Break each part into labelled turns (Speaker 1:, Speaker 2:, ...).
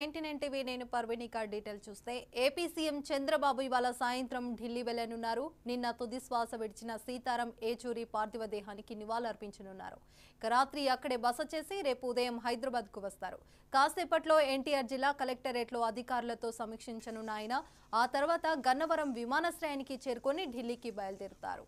Speaker 1: Ninety TV నేను పర్విణిక detail చూస్తే ఏపీ సీఎం చంద్రబాబు ఇవాళ సాయంత్రం ఢిల్లీ వెళ్ళనున్నారు నిన్న తుది శ్వాస విడిచిన సీతారాం ఏచూరి పార్థివ దేహానికి నివాళులర్పించనున్నారు. ఇక రాత్రి అక్కడే బస చేసి రేపు ఉదయం హైదరాబాద్కు వస్తారు. కాసేపట్లో ఎన్టీఆర్ జిల్లా కలెక్టరేట్లో అధికారులతో సమీక్షించనున్న ఆయన ఆ తర్వాత గన్నవరం విమానాశ్రయానికి చేరుకొని ఢిల్లీకి బయలుదేరుతారు.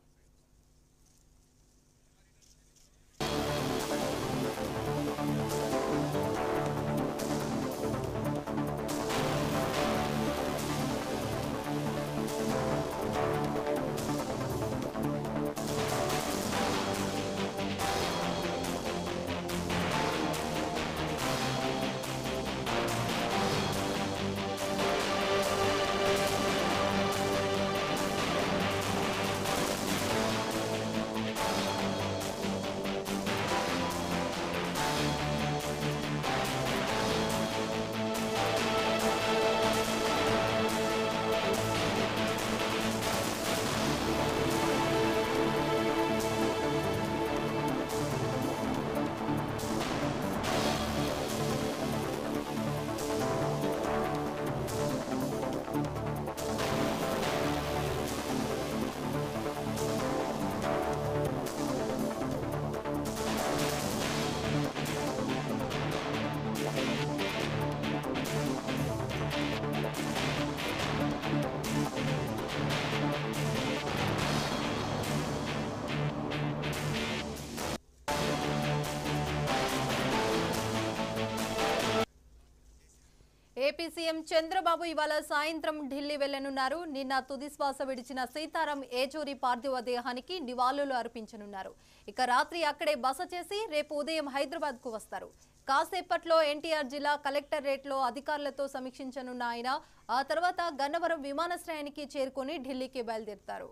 Speaker 1: ఏపీ సీఎం చంద్రబాబు ఇవాళ సాయంత్రం ఢిల్లీ వెళ్ళనున్నారు నిన్న తుది శ్వాస విడిచిన సీతారాం ఏచూరి పార్థివ దేహానికి నివాళులు అర్పించనున్నారు. ఇక రాత్రి అక్కడే బస చేసి రేపు ఉదయం హైదరాబాద్కు వస్తారు. కాసేపట్లో ఎన్టీఆర్ జిల్లా కలెక్టరేట్లో అధికారులతో సమీక్షించనున్న ఆయన ఆ తర్వాత గన్నవరం విమానాశ్రయానికి చేరుకుని ఢిల్లీకి బయలుదేరుతారు.